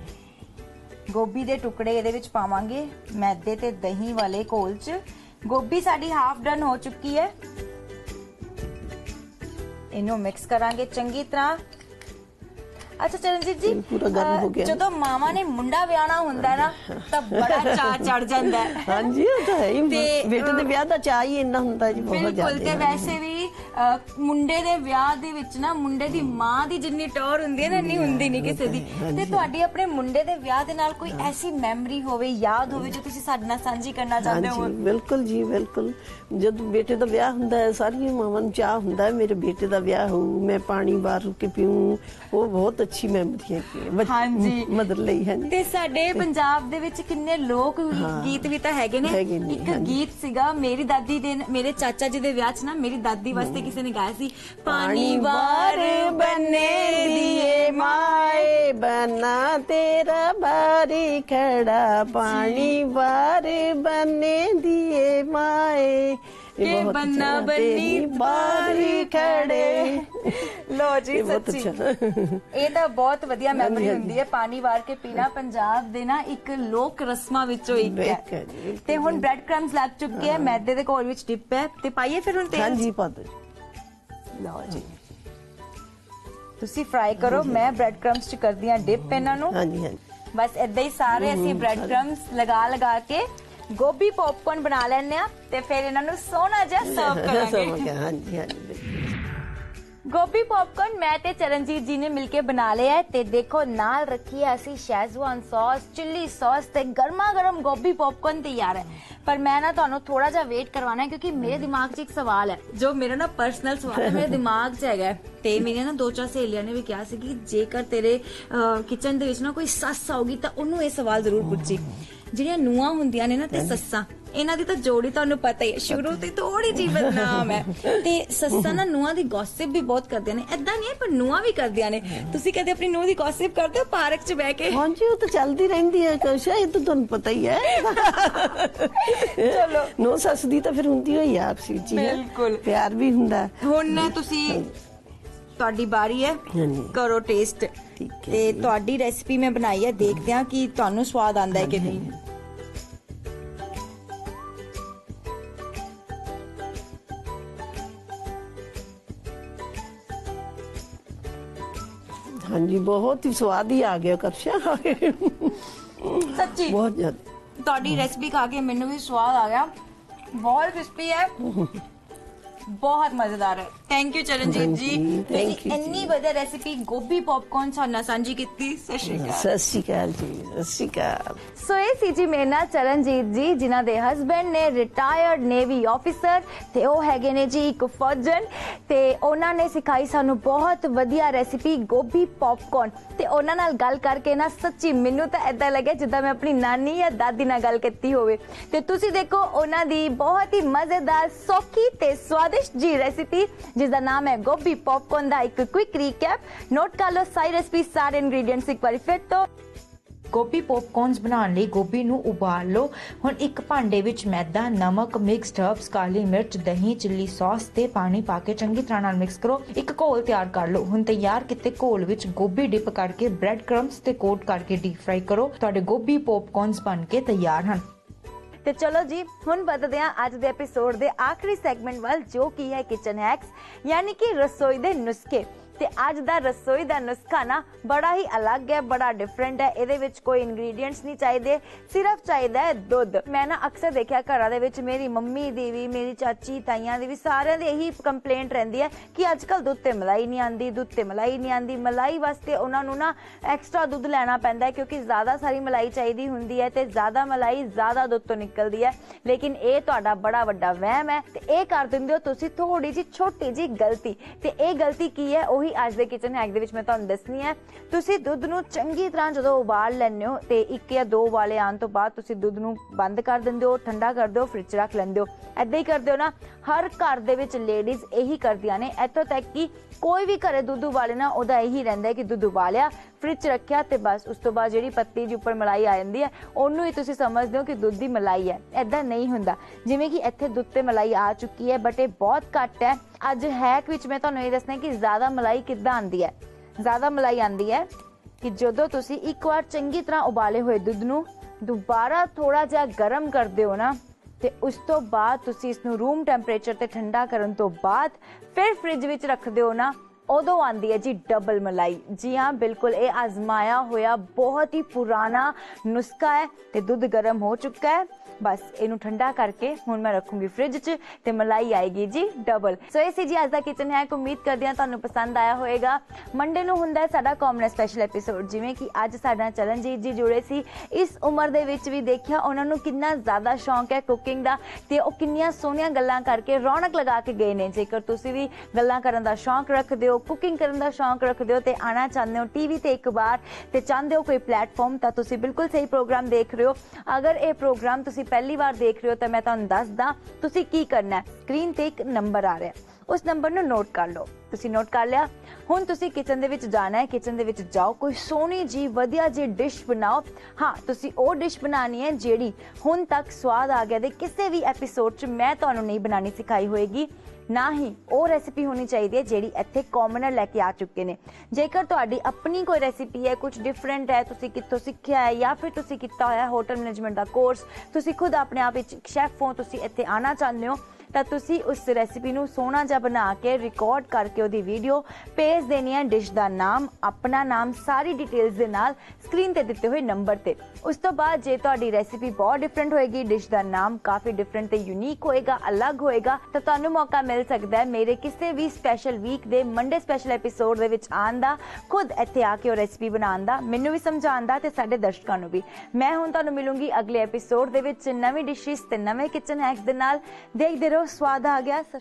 ਗੋਭੀ ਦੇ ਟੁਕੜੇ ਇਹਦੇ ਵਿੱਚ ਪਾਵਾਂਗੇ ਮੈਦੇ ਤੇ ਦਹੀਂ ਵਾਲੇ ਘੋਲ 'ਚ ਗੋਭੀ ਸਾਡੀ ਹਾਫ ਡਨ ਹੋ ਚੁੱਕੀ ਹੈ ਇਹਨੂੰ ਮਿਕਸ ਕਰਾਂਗੇ ਚੰਗੀ ਤਰ੍ਹਾਂ ਅੱਛਾ ਚਰਨਜੀਤ ਜੀ ਪੂਰਾ ਗਰਮ ਹੋ ਗਿਆ। ਜਦੋਂ ਮਾਵਾਂ ਨੇ ਮੁੰਡਾ ਵਿਆਹਣਾ ਹੁੰਦਾ ਨਾ ਤਾਂ ਬੜਾ ਚਾਅ ਚੜ ਜਾਂਦਾ ਹਾਂਜੀ ਉਹ ਤਾਂ ਹੈ ਹੀ। ਬੇਟੇ ਦੇ ਵਿਆਹ ਦਾ ਚਾਹ ਹੀ ਇੰਨਾ ਹੁੰਦਾ ਜੀ ਬਹੁਤ ਬਿਲਕੁਲ ਜ਼ਿਆਦਾ ਤੇ ਵੈਸੇ ਵੀ ਮੁੰਡੇ ਦੇ ਵਿਆਹ ਦੇ ਵਿੱਚ ਨਾ ਮੁੰਡੇ ਦੀ ਮਾਂ ਦੀ ਜਿੰਨੀ ਟੌਰ ਹੁੰਦੀ ਹੈ ਨਾ ਇੰਨੀ ਹੁੰਦੀ ਨਹੀਂ ਕਿਸੇ ਦੀ। ਤੇ ਤੁਹਾਡੀ ਆਪਣੇ ਮੁੰਡੇ ਦੇ ਵਿਆਹ ਦੇ ਨਾਲ ਕੋਈ ਐਸੀ ਮੈਮਰੀ ਹੋਵੇ ਯਾਦ ਹੋਵੇ ਜੋ ਤੁਸੀਂ ਸਾਡੇ ਨਾਲ ਸਾਂਝੀ ਕਰਨਾ ਚਾਹੁੰਦੇ ਹੋ? ਬਿਲਕੁਲ ਜੀ ਬਿਲਕੁਲ। ਜਦੋਂ ਬੇਟੇ ਦਾ ਵਿਆਹ ਹੁੰਦਾ ਹੈ ਸਾਰੀਆਂ ਮਾਵਾਂ ਨੂੰ ਚਾਹ ਹੁੰਦਾ ਹੈ ਮੇਰੇ ਬੇਟੇ ਦਾ ਵਿਆਹ ਹੋਊ ਮੈਂ ਪਾਣੀ ਰੁਕ ਕੇ ਪੀਊਂ ਉਹ ਬਹੁਤ ਅੱਛੀ ਮੈਮਰੀ ਹੈ। ਹਾਂਜੀ। ਮਦਰ ਲਈ ਹੈ ਤੇ ਸਾਡੇ ਪੰਜਾਬ ਦੇ ਵਿੱਚ ਕਿੰਨੇ ਲੋਕ ਗੀਤ ਵੀ ਤਾਂ ਹੈਗੇ ਨੇ। ਇੱਕ। ਗੀਤ ਸੀਗਾ ਮੇਰੀ ਦਾਦੀ ਦੇ ਮੇਰੇ ਚਾਚਾ ਜੀ ਦੇ ਵਿਆਹ 'ਚ ਨਾ ਮੇਰੀ ਦਾਦੀ ਵਾਸਤੇ ਕਿਸੇ ਨੇ ਗਾਇਆ ਸੀ? ਪਾਣੀ ਵਾਰ ਬੰਨੇ ਦੀਏ ਮਾਏ ਬਨਾ ਤੇਰਾ ਬਾਰੀ ਖੜਾ। ਪਾਣੀ ਵਾਰ ਬੰਨੇ ਦੀਏ ਮਾਏ ਇਹ ਬੰਨਾ ਬੰਨੀ ਬਾਰੀ ਖੜੇ। ਲੋ ਜੀ ਸੱਚੀ। ਇਹ ਤਾਂ ਬਹੁਤ ਵਧੀਆ ਮੈਮਰੀ। ਹੁੰਦੀ ਹੈ। ਪਾਣੀ ਵਾਰ ਕੇ ਪੀਣਾ ਪੰਜਾਬ ਦੇ ਨਾ ਇੱਕ ਲੋਕ ਰਸਮਾਂ ਵਿੱਚੋਂ ਇੱਕ ਹੈ। ਤੇ ਹੁਣ ਬ੍ਰੈਡ ਕ੍ਰਮਸ ਲੱਗ ਚੁੱਕੇ ਹੈ। ਮੈਦੇ ਦੇ ਘੋਲ ਵਿੱਚ ਡਿਪ ਹੈ। ਤੇ ਪਾਈਏ ਫਿਰ ਹੁਣ ਤੇਲ? ਹਾਂਜੀ ਪਾ ਦਿਓ। ਲਓ ਜੀ। ਤੁਸੀਂ ਫਰਾਈ ਕਰੋ ਮੈਂ ਬ੍ਰੈਡ ਕ੍ਰਮਸ ਚ ਕਰਦੀ ਹਾਂ ਡਿਪ ਇਹਨਾਂ ਨੂੰ। ਹਾਂਜੀ ਹਾਂਜੀ। ਬਸ ਇਦਾਂ ਹੀ ਸਾਰੇ ਅਸੀਂ ਬ੍ਰੈਡ ਕ੍ਰਮਸ ਲਗਾ ਲਗਾ ਕੇ ਗੋਭੀ ਪੌਪਕਾਰਨ ਬਣਾ ਲੈਣੇ ਆ ਤੇ ਫਿਰ ਇਹਨਾਂ ਨੂੰ ਸੋਹਣਾ ਜਿਹਾ *laughs* ਸਰਵ ਕਰਾਂਗੇ। ਹਾਂਜੀ ਹਾਂਜੀ। ਗੋਭੀ ਪੌਪਕਾਰਨ ਮੈਂ ਤੇ ਚਰਨਜੀਤ ਜੀ ਨੇ ਮਿਲ ਕੇ ਬਣਾ ਲਿਆ ਹੈ ਤੇ ਦੇਖੋ ਨਾਲ ਰੱਖੀ ਹੈ ਅਸੀਂ ਸ਼ੈਜ਼ਵਾਨ ਸੌਸ ਚਿੱਲੀ ਸੌਸ ਤੇ ਗਰਮਾ ਗਰਮ ਗੋਭੀ ਪੌਪਕਾਰਨ ਤਿਆਰ ਹੈ ਪਰ ਮੈਂ ਨਾ ਤੁਹਾਨੂੰ ਥੋੜਾ ਜਿਹਾ ਵੇਟ ਕਰਵਾਉਣਾ ਹੈ ਕਿਉਂਕਿ ਮੇਰੇ ਦਿਮਾਗ 'ਚ ਇੱਕ ਸਵਾਲ ਹੈ ਜੋ ਮੇਰਾ ਨਾ ਪਰਸਨਲ ਸਵਾਲ ਹੈ ਮੇਰੇ ਦਿਮਾਗ 'ਚ ਹੈਗਾ ਹੈ। ਤੇ ਮੇਰੀਆਂ ਨਾ ਦੋ ਚਾਰ ਸਹੇਲੀਆਂ ਨੇ ਵੀ ਕਿਹਾ ਸੀ ਕਿ ਜੇਕਰ ਤੇਰੇ ਕਿਚਨ ਦੇ ਵਿੱਚ ਨਾ ਕੋਈ ਸੱਸ ਆਊਗੀ ਤਾਂ ਉਹਨੂੰ ਇਹ ਸਵਾਲ ਜ਼ਰੂਰ ਪੁੱਛੀ ਜਿਹੜੀਆਂ ਨੂਆਂ ਹੁੰਦੀਆਂ ਨੇ ਨਾ ਤੇ ਸੱਸਾਂ ਇਹਨਾਂ ਦੀ ਤਾਂ ਜੋੜੀ ਤੁਹਾਨੂੰ ਪਤਾ ਹੀ ਹੈ। ਸ਼ੁਰੂ ਤੋਂ ਥੋੜੀ ਜਿਹੀ ਬਦਨਾਮ ਹੈ। ਤੇ ਸੱਸਾਂ ਨਾ ਨੂਆਂ ਦੀ ਗੌਸਿਪ ਵੀ ਬਹੁਤ ਕਰਦੀਆਂ ਨੇ। ਐਦਾਂ ਨਹੀਂ ਹੈ ਪਰ ਨੂਆਂ ਵੀ ਕਰਦੀਆਂ ਨੇ। ਤੁਸੀਂ ਕਦੇ ਆਪਣੀ ਨੂੰਹ ਦੀ ਗੌਸਿਪ ਕਰਦੇ ਹੋ ਪਾਰਕ 'ਚ ਬਹਿ ਕੇ? ਹਾਂਜੀ ਉਹ ਤਾਂ ਚੱਲਦੀ ਰਹਿੰਦੀ ਹੈ ਕਸ਼ਾ। ਇਹ ਤਾਂ ਤੁਹਾਨੂੰ ਪਤਾ ਹੀ ਹੈ। ਚਲੋ। ਨੋ ਸੱਸ ਦੀ ਤਾਂ ਫਿਰ ਹੁੰਦੀ ਹੋਈ ਆ ਆਪਸੀ ਜੀ ਬਿਲਕੁਲ। ਪਿਆਰ ਵੀ ਹੁੰਦਾ ਹੁਣ ਤੁਸੀਂ ਤੁਹਾਡੀ ਬਾਰੀ ਹੈ। ਕਰੋ ਟੇਸਟ ਤੇ ਤੁਹਾਡੀ ਰੈਸਪੀ ਮੈਂ ਬਣਾਈ ਹੈ। ਦੇਖਦੇ ਹਾਂ ਕਿ ਤੁਹਾਨੂੰ ਸਵਾਦ ਆਂਦਾ ਹੈ ਕਿ ਨਹੀਂ। ਹਾਂਜੀ ਬਹੁਤ ਹੀ ਸਵਾਦ ਹੀ ਆ ਗਿਆ ਕਸ਼ਾ ਸੱਚੀ ਬਹੁਤ ਜ਼ਿਆਦਾ ਤੁਹਾਡੀ ਰੈਸਪੀ ਖਾ ਕੇ ਮੈਨੂੰ ਵੀ ਸਵਾਦ ਆ ਗਿਆ ਬਹੁਤ ਕ੍ਰਿਸਪੀ ਹੈ ਬਹੁਤ ਮਜ਼ੇਦਾਰ ਹੈ ਥੈਂਕ ਯੂ ਚਰਨਜੀਤ ਜੀ ਹਾਂਜੀ, thank you ਤੁਸੀਂ ਜੀ। ਇੰਨੀ ਵਧੀਆ ਰੈਸਪੀ ਗੋਭੀ ਪੌਪਕਾਰਨ ਸਾਡੇ ਨਾਲ ਸਾਂਝੀ ਕੀਤੀ ਸਤਿ ਸ਼੍ਰੀ ਅਕਾਲ ਸਤਿ ਸ਼੍ਰੀ ਅਕਾਲ ਜੀ ਸਤਿ ਸ਼੍ਰੀ ਅਕਾਲ ਸੋ ਇਹ ਸੀ ਜੀ ਮੇਰੇ ਨਾਲ ਚਰਨਜੀਤ ਜੀ ਜਿਨ੍ਹਾਂ ਦੇ ਹਸਬੰਡ ਨੇ ਰਿਟਾਇਰਡ ਨੇਵੀ ਆਫੀਸਰ ਤੇ ਉਹ ਹੈਗੇ ਨੇ ਜੀ ਇੱਕ ਫੌਜਨ ਤੇ ਉਹਨਾਂ ਨੇ ਸਿਖਾਈ ਸਾਨੂੰ ਬਹੁਤ ਵਧੀਆ ਰੈਸਿਪੀ ਗੋਭੀ ਪੌਪਕਾਰਨ ਤੇ ਉਹਨਾਂ ਨਾਲ ਗੱਲ ਕਰਕੇ ਨਾ ਸੱਚੀ ਮੈਨੂੰ ਤਾਂ ਐਦਾਂ ਲੱਗਿਆ ਜਿੱਦਾਂ ਮੈਂ ਆਪਣੀ ਨਾਨੀ ਜਾਂ ਦਾਦੀ ਨਾਲ ਗੱਲ ਕੀਤੀ ਹੋਵੇ ਤੇ ਤੁਸੀਂ ਦੇਖੋ ਉਹਨਾਂ ਦੀ ਬਹੁਤ ਹੀ ਮਜ਼ੇਦਾਰ ਸੌਖੀ ਤੇ ਸਵਾਦਿਸ਼ਟ ਜੀ ਰੈਸਿਪੀ ਜਿਸ ਦਾ ਨਾਮ ਹੈ ਗੋਭੀ ਪੌਪਕਾਰਨ ਦਾ ਇੱਕ ਕੁਇਕ ਰੀਕੈਪ ਨੋਟ ਕਰ ਲਓ ਸਾਰੀ ਰੈਸਿਪੀ ਸਾਰੇ ਇੰਗਰੀਡੀਐਂਟਸ ਇੱਕ ਵਾਰੀ ਫਿਰ ਤੋਂ ਗੋਭੀ ਪੌਪਕੌਰਨਸ ਬਣਾਉਣ ਲਈ ਗੋਭੀ ਨੂੰ ਉਬਾਲ ਲਓ ਹੁਣ ਇੱਕ ਭਾਂਡੇ ਵਿੱਚ ਮੈਦਾ ਨਮਕ ਮਿਕਸਡ ਹਰਬਸ ਕਾਲੀ ਮਿਰਚ ਦਹੀਂ ਚਿੱਲੀ ਸੌਸ ਤੇ ਪਾਣੀ ਪਾ ਕੇ ਚੰਗੀ ਤਰ੍ਹਾਂ ਨਾਲ ਮਿਕਸ ਕਰੋ ਇੱਕ ਘੋਲ ਤਿਆਰ ਕਰ ਲਓ ਹੁਣ ਤਿਆਰ ਕੀਤੇ ਘੋਲ ਵਿੱਚ ਗੋਭੀ ਡਿਪ ਕਰਕੇ ਬ੍ਰੈਡ ਕ੍ਰੰਬਸ ਤੇ ਕੋਟ ਕਰਕੇ ਡੀਪ ਫਰਾਈ ਕਰੋ ਤੁਹਾਡੇ ਗੋਭੀ ਪੌਪਕੌਰਨਸ ਬਣ ਕੇ ਤਿਆਰ ਹਨ ਤੇ ਚਲੋ ਜੀ ਹੁਣ ਵਧਦੇ ਹਾਂ ਅੱਜ ਦੇ ਐਪੀਸੋਡ ਦੇ ਆਖਰੀ ਸੈਗਮੈਂਟ ਵੱਲ ਜੋ ਕੀ ਹੈ ਕਿਚਨ ਹੈਕਸ ਯਾਨੀ ਕਿ ਰਸੋਈ ਦੇ ਨੁਸਖੇ ਤੇ ਅੱਜ ਦਾ ਰਸੋਈ ਦਾ ਨੁਸਖਾ ਨਾ ਬੜਾ ਹੀ ਅਲੱਗ ਹੈ ਬੜਾ ਡਿਫਰੈਂਟ ਹੈ ਇਹਦੇ ਵਿੱਚ ਕੋਈ ਇੰਗਰੀਡੀਐਂਟਸ ਨਹੀਂ ਚਾਹੀਦੇ ਸਿਰਫ ਚਾਹੀਦਾ ਹੈ ਦੁੱਧ ਮੈਂ ਨਾ ਅਕਸਰ ਦੇਖਿਆ ਘਰਾਂ ਦੇ ਵਿੱਚ ਮੇਰੀ ਮੰਮੀ ਦੀ ਵੀ ਮੇਰੀ ਚਾਚੀ ਤਾਈਆਂ ਦੀ ਵੀ ਸਾਰਿਆਂ ਦੀ ਇਹੀ ਕੰਪਲੇਂਟ ਰਹਿੰਦੀ ਹੈ ਕਿ ਅੱਜ ਕੱਲ ਦੁੱਧ ਤੇ ਮਲਾਈ ਨਹੀਂ ਆਂਦੀ ਦੁੱਧ ਤੇ ਮਲਾਈ ਨਹੀਂ ਆਂਦੀ ਮਲਾਈ ਵਾਸਤੇ ਉਹਨਾਂ ਨੂੰ ਨਾ ਐਕਸਟਰਾ ਦੁੱਧ ਲੈਣਾ ਪੈਂਦਾ ਹੈ ਕਿਉਂਕਿ ਜ਼ਿਆਦਾ ਸਾਰੀ ਮਲਾਈ ਚਾਹੀਦੀ ਹੁੰਦੀ ਹੈ ਤੇ ਜ਼ਿਆਦਾ ਮਲਾਈ ਜ਼ਿਆਦਾ ਦੁੱਧ ਤੋਂ ਨਿਕਲਦੀ ਹੈ ਲੇਕਿਨ ਇਹ ਤੁਹਾਡਾ ਬੜਾ ਵੱਡਾ ਵਹਿਮ ਹੈ ਤੇ ਇਹ ਕਰ ਦਿੰਦੇ ਹੋ ਤੁਸੀਂ ਥੋੜੀ ਜੀ ਛੋਟੀ ਜੀ ਗਲਤੀ ਤੇ ਇਹ ਗਲਤੀ ਕੀ ਹੈ ਉਹੀ ਅੱਜ ਦੇ ਕਿਚਨ ਹੈਕ ਦੇ ਵਿੱਚ ਮੈਂ ਤੁਹਾਨੂੰ ਦੱਸਣੀ ਹੈ ਤੁਸੀਂ ਦੁੱਧ ਨੂੰ ਚੰਗੀ ਤਰ੍ਹਾਂ ਜਦੋਂ ਉਬਾਲ ਲੈਂਦੇ ਹੋ ਤੇ ਇੱਕ ਜਾਂ ਦੋ ਵਾਲੇ ਆਉਣ ਤੋਂ ਬਾਅਦ ਤੁਸੀਂ ਦੁੱਧ ਨੂੰ ਬੰਦ ਕਰ ਦਿੰਦੇ ਹੋ ਠੰਡਾ ਕਰ ਦਿਓ ਫ੍ਰਿਜ 'ਚ ਰੱਖ ਲੈਂਦੇ ਹੋ ਐਦਾਂ ਹੀ ਕਰਦੇ ਹੋ ਨਾ ਹਰ ਘਰ ਦੇ ਵਿੱਚ ਲੇਡੀਜ਼ ਇਹੀ ਕਰਦੀਆਂ ਨੇ ਇੱਥੋਂ ਤੱਕ ਕਿ ਕੋਈ ਵੀ ਘਰੇ ਦੁੱਧ ਉਬਾਲੇ ਨਾ ਉਹਦਾ ਇਹੀ ਰਹਿੰਦਾ ਹੈ ਕਿ ਦੁੱਧ ਉਬਾਲਿਆ ਫ੍ਰਿਜ 'ਚ ਰੱਖਿਆ ਤੇ ਬਸ ਉਸ ਤੋਂ ਬਾਅਦ ਜਿਹੜੀ ਪੱਤੀ ਜੀ ਉੱਪਰ ਮਲਾਈ ਆ ਜਾਂਦੀ ਹੈ ਉਹਨੂੰ ਹੀ ਤੁਸੀਂ ਸਮਝਦੇ ਹੋ ਕਿ ਦੁੱਧ ਦੀ ਮਲਾਈ ਹੈ ਐਦਾਂ ਨਹੀਂ ਹੁੰਦਾ ਜਿਵੇਂ ਕਿ ਇੱਥੇ ਦੁੱਧ ਤੇ ਮਲਾਈ ਆ ਚੁੱਕੀ ਹੈ ਬਟ ਇਹ ਬਹੁਤ ਘੱਟ ਹੈ ਅੱਜ ਹੈਕ ਵਿੱਚ ਮੈਂ ਤੁਹਾਨੂੰ ਇਹ ਦੱਸਣਾ ਕਿ ਜ਼ਿਆਦਾ ਮਲਾਈ ਕਿੱਦਾਂ ਆਂਦੀ ਹੈ ਜ਼ਿਆਦਾ ਮਲਾਈ ਆਂਦੀ ਹੈ ਕਿ ਜਦੋਂ ਤੁਸੀਂ ਇੱਕ ਵਾਰ ਚੰਗੀ ਤਰ੍ਹਾਂ ਉਬਾਲੇ ਹੋਏ ਦੁੱਧ ਨੂੰ ਦੁਬਾਰਾ ਥੋੜਾ ਜਿਹਾ ਗਰਮ ਕਰਦੇ ਹੋ ਨਾ ਤੇ ਉਸ ਤੋਂ ਬਾਅਦ ਤੁਸੀਂ ਇਸ ਨੂੰ ਰੂਮ ਟੈਂਪਰੇਚਰ ਤੇ ਠੰਡਾ ਕਰਨ ਤੋਂ ਬਾਅਦ ਫਿਰ ਫ੍ਰਿਜ ਵਿੱਚ ਰੱਖਦੇ ਹੋ ਨਾ ਉਦੋਂ ਆਂਦੀ ਹੈ ਜੀ ਡਬਲ ਮਲਾਈ ਜੀ ਹਾਂ ਬਿਲਕੁਲ ਇਹ ਆਜ਼ਮਾਇਆ ਹੋਇਆ ਬਹੁਤ ਹੀ ਪੁਰਾਣਾ ਨੁਸਖਾ ਹੈ ਤੇ ਦੁੱਧ ਗਰਮ ਹੋ ਚੁੱਕਾ ਹੈ ਬਸ ਇਹਨੂੰ ਠੰਡਾ ਕਰਕੇ ਹੁਣ ਮੈਂ ਰੱਖੂੰਗੀ ਫ੍ਰਿਜ 'ਚ ਤੇ ਮਲਾਈ ਆਏਗੀ ਜੀ ਡਬਲ ਸੋ ਇਹ ਸੀ ਜੀ ਅੱਜ ਦਾ ਕਿਚਨ ਹੈ ਉਮੀਦ ਕਰਦੀ ਹਾਂ ਤੁਹਾਨੂੰ ਪਸੰਦ ਆਇਆ ਹੋਵੇਗਾ ਮੰਡੇ ਨੂੰ ਹੁੰਦਾ ਹੈ ਸਾਡਾ ਕਾਮਨ ਸਪੈਸ਼ਲ ਐਪੀਸੋਡ ਜਿਵੇਂ ਕਿ ਅੱਜ ਸਾਡਾ ਚਲਨਜੀਤ ਜੀ ਜੁੜੇ ਸੀ ਇਸ ਉਮਰ ਦੇ ਵਿੱਚ ਵੀ ਦੇਖਿਆ ਉਹਨਾਂ ਨੂੰ ਕਿੰਨਾ ਜ਼ਿਆਦਾ ਸ਼ੌਂਕ ਹੈ ਕੁਕਿੰਗ ਦਾ ਤੇ ਉਹ ਕਿੰਨੀਆਂ ਸੋਹਣੀਆਂ ਗੱਲਾਂ ਕਰਕੇ ਰੌਣਕ ਲਗਾ ਕੇ ਗਏ ਨੇ ਜੇਕਰ ਤੁਸੀਂ ਵੀ ਗੱਲਾਂ ਕਰਨ ਦਾ ਸ਼ੌਂਕ ਰੱਖਦੇ ਹੋ ਕੁਕਿੰਗ ਕਰਨ ਦਾ ਸ਼ੌਂਕ ਰੱਖਦੇ ਹੋ ਤੇ ਆਣਾ ਚਾਹੁੰਦੇ ਹੋ ਟੀਵੀ ਤੇ ਇੱਕ ਵਾਰ ਤੇ ਚਾਹੁੰਦੇ ਹੋ ਕੋਈ ਪਲੇਟਫਾਰਮ ਤਾਂ ਤੁਸੀਂ ਬਿਲਕੁਲ ਸਹੀ ਪ੍ਰੋਗਰਾਮ ਦੇਖ ਰਹੇ ਹੋ। ਅਗਰ ਇਹ ਪ੍ਰੋਗਰਾਮ ਤੁਸੀਂ ਪਹਿਲੀ ਵਾਰ ਦੇਖ ਰਹੇ ਹੋ ਤਾਂ ਮੈਂ ਤੁਹਾਨੂੰ ਦੱਸਦਾ ਤੁਸੀਂ ਕੀ ਕਰਨਾ ਹੈ। ਸਕਰੀਨ ਤੇ ਇੱਕ ਨੰਬਰ ਆ ਰਿਹਾ ਉਸ ਨੰਬਰ ਨੂੰ ਨੋਟ ਕਰ ਲਓ। ਤੁਸੀਂ ਨੋਟ ਕਰ ਲਿਆ? ਹੁਣ ਤੁਸੀਂ ਕਿਚਨ ਦੇ ਵਿੱਚ ਜਾਣਾ ਹੈ। ਕਿਚਨ ਦੇ ਵਿੱਚ ਜਾਓ। ਕੋਈ ਸੋਹਣੀ ਜੀ ਵਧੀਆ ਜੀ ਡਿਸ਼ ਬਣਾਓ। ਹਾਂ, ਤੁਸੀਂ ਉਹ ਡਿਸ਼ ਬਣਾਣੀ ਹੈ ਜਿਹੜੀ ਹੁਣ ਤੱਕ ਸਵਾਦ ਆ ਗਿਆ ਦੇ ਕਿਸੇ ਵੀ ਐਪੀਸੋਡ 'ਚ ਮੈਂ ਤੁਹਾਨੂੰ ਨਹੀਂ ਬਣਾਣੀ ਸਿਖਾਈ ਹੋਏਗੀ। ਨਾ ਹੀ ਉਹ ਰੈਸਿਪੀ ਹੋਣੀ ਚਾਹੀਦੀ ਹੈ ਜਿਹੜੀ ਇੱਥੇ ਕਾਮਨਰ ਲੈ ਕੇ ਆ ਚੁੱਕੇ ਨੇ। ਜੇਕਰ ਤੁਹਾਡੀ ਆਪਣੀ ਕੋਈ ਰੈਸਿਪੀ ਹੈ ਕੁਝ ਡਿਫਰੈਂਟ ਹੈ, ਤੁਸੀਂ ਕਿੱਥੋਂ ਸਿੱਖਿਆ ਹੈ ਜਾਂ ਫਿਰ ਤੁਸੀਂ ਕੀਤਾ ਹੋਇਆ ਹੋਟਲ ਮੈਨੇਜਮੈਂਟ ਦਾ ਕੋਰਸ ਤੁਸੀਂ ਖੁਦ ਆਪਣੇ ਆਪ ਵਿੱਚ ਸ਼ੈਫ ਹੋ, ਤੁਸੀਂ ਇੱਥੇ ਆਣਾ ਚਾਹੁੰਦੇ ਹੋ ਤਾਂ ਤੁਸੀਂ ਉਸ ਰੈਸਿਪੀ ਨੂੰ ਸੋਹਣਾ ਜਿਹਾ ਬਣਾ ਕੇ ਰਿਕਾਰਡ ਕਰਕੇ ਉਹਦੀ ਵੀਡੀਓ ਭੇਜ ਦੇਣੀ ਹੈ ਡਿਸ਼ ਦਾ ਨਾਮ ਆਪਣਾ ਨਾਮ ਸਾਰੀ ਡਿਟੇਲਸ ਦੇ ਨਾਲ ਸਕਰੀਨ ਤੇ ਦਿੱਤੇ ਹੋਏ ਨੰਬਰ ਤੇ ਉਸ ਤੋਂ ਬਾਅਦ ਜੇ ਤੁਹਾਡੀ ਰੈਸਿਪੀ ਬਹੁਤ ਡਿਫਰੈਂਟ ਹੋਏਗੀ ਡਿਸ਼ ਦਾ ਨਾਮ ਕਾਫੀ ਡਿਫਰੈਂਟ ਤੇ ਯੂਨੀਕ ਹੋਏਗਾ ਅਲੱਗ ਹੋਏਗਾ ਤਾਂ ਤੁਹਾਨੂੰ ਮੌਕਾ ਮਿਲ ਸਕਦਾ ਹੈ ਮੇਰੇ ਕਿਸੇ ਵੀ ਸਪੈਸ਼ਲ ਵੀਕ ਦੇ ਮੰਡੇ ਸਪੈਸ਼ਲ ਐਪੀਸੋਡ ਦੇ ਵਿੱਚ ਆਉਣ ਦਾ ਖੁਦ ਇੱਥੇ ਆ ਕੇ ਉਹ ਰੈਸਿਪੀ ਬਣਾਉਣ ਦਾ ਮੈਨੂੰ ਵੀ ਸਮਝਾਉਣ ਦਾ ਤੇ ਸਾਡੇ ਦਰਸ਼ਕਾਂ ਨੂੰ ਵੀ ਮੈਂ ਹੁਣ ਤੁਹਾਨੂੰ ਮਿਲੂੰਗੀ ਅਗਲੇ ਐਪੀਸੋਡ ਦੇ ਵਿੱਚ ਨਵੀਂ ਡਿਸ਼ਿਸ ਤੇ ਨਵੇਂ ਕਿਚਨ ਹੈਕਸ ਦੇ ਨਾਲ ਦੇਖਦੇ ਰਹੋ abençoada a guerra,